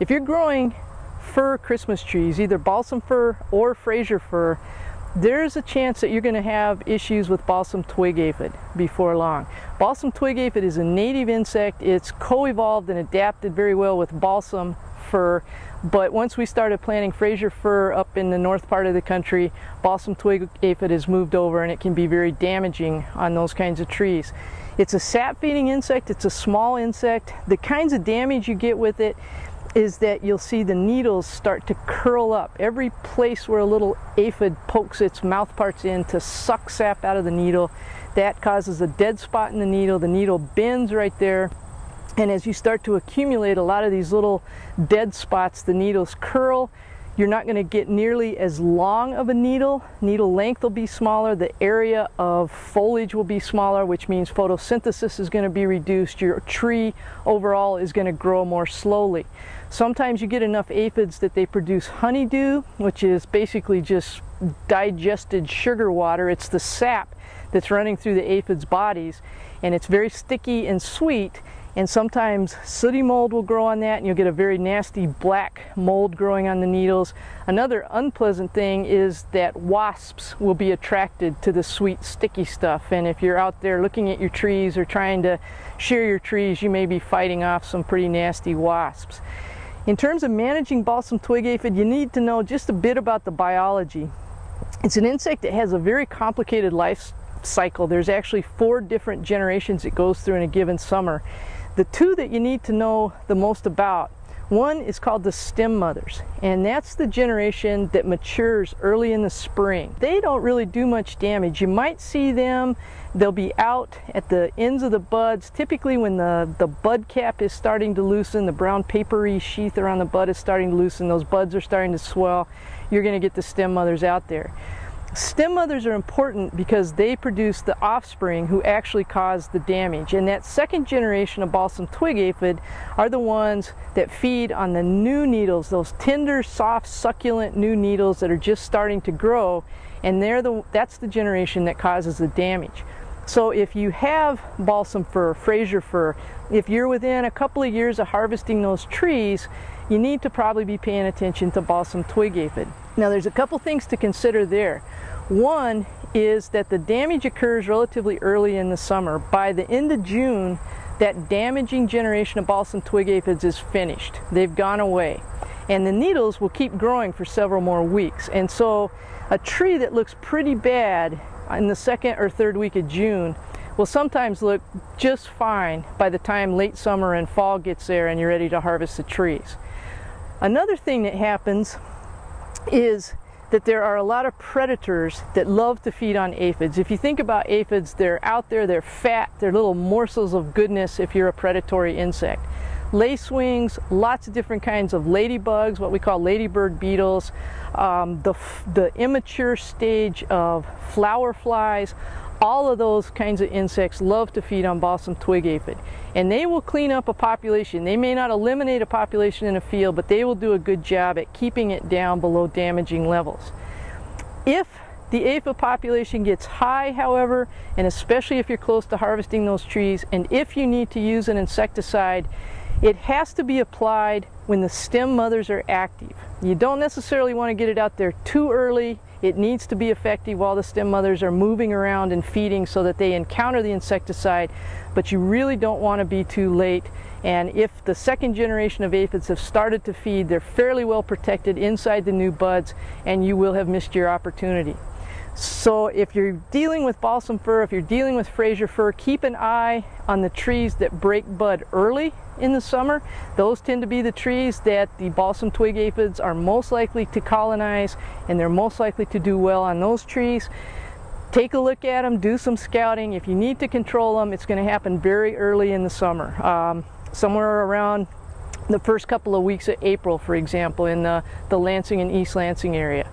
If you're growing fir Christmas trees, either balsam fir or Fraser fir, there's a chance that you're going to have issues with balsam twig aphid before long. Balsam twig aphid is a native insect. It's co-evolved and adapted very well with balsam fir, but once we started planting Fraser fir up in the north part of the country, balsam twig aphid has moved over and it can be very damaging on those kinds of trees. It's a sap feeding insect, it's a small insect. The kinds of damage you get with it is that you'll see the needles start to curl up. Every place where a little aphid pokes its mouth parts in to suck sap out of the needle, that causes a dead spot in the needle. The needle bends right there. And as you start to accumulate a lot of these little dead spots, the needles curl you're not going to get nearly as long of a needle. Needle length will be smaller. The area of foliage will be smaller, which means photosynthesis is going to be reduced. Your tree overall is going to grow more slowly. Sometimes you get enough aphids that they produce honeydew, which is basically just digested sugar water. It's the sap that's running through the aphids' bodies, and it's very sticky and sweet and sometimes sooty mold will grow on that and you'll get a very nasty black mold growing on the needles. Another unpleasant thing is that wasps will be attracted to the sweet sticky stuff and if you're out there looking at your trees or trying to shear your trees you may be fighting off some pretty nasty wasps. In terms of managing balsam twig aphid you need to know just a bit about the biology. It's an insect that has a very complicated life cycle. There's actually four different generations it goes through in a given summer. The two that you need to know the most about, one is called the stem mothers, and that's the generation that matures early in the spring. They don't really do much damage. You might see them, they'll be out at the ends of the buds, typically when the, the bud cap is starting to loosen, the brown papery sheath around the bud is starting to loosen, those buds are starting to swell, you're gonna get the stem mothers out there. Stem mothers are important because they produce the offspring who actually cause the damage. And that second generation of balsam twig aphid are the ones that feed on the new needles, those tender, soft, succulent new needles that are just starting to grow. And they're the, that's the generation that causes the damage. So if you have balsam fir, Fraser fir, if you're within a couple of years of harvesting those trees, you need to probably be paying attention to balsam twig aphid. Now there's a couple things to consider there. One is that the damage occurs relatively early in the summer. By the end of June, that damaging generation of balsam twig aphids is finished. They've gone away. And the needles will keep growing for several more weeks. And so a tree that looks pretty bad in the second or third week of June will sometimes look just fine by the time late summer and fall gets there and you're ready to harvest the trees. Another thing that happens is that there are a lot of predators that love to feed on aphids. If you think about aphids, they're out there, they're fat, they're little morsels of goodness if you're a predatory insect. Lacewings, lots of different kinds of ladybugs, what we call ladybird beetles, um, the, the immature stage of flower flies, all of those kinds of insects love to feed on balsam twig aphid. And they will clean up a population. They may not eliminate a population in a field, but they will do a good job at keeping it down below damaging levels. If the aphid population gets high, however, and especially if you're close to harvesting those trees, and if you need to use an insecticide, it has to be applied when the stem mothers are active. You don't necessarily want to get it out there too early it needs to be effective while the stem mothers are moving around and feeding so that they encounter the insecticide, but you really don't want to be too late. And if the second generation of aphids have started to feed, they're fairly well protected inside the new buds and you will have missed your opportunity. So if you're dealing with balsam fir, if you're dealing with Fraser fir, keep an eye on the trees that break bud early in the summer. Those tend to be the trees that the balsam twig aphids are most likely to colonize and they're most likely to do well on those trees. Take a look at them, do some scouting. If you need to control them, it's going to happen very early in the summer. Um, somewhere around the first couple of weeks of April, for example, in the, the Lansing and East Lansing area.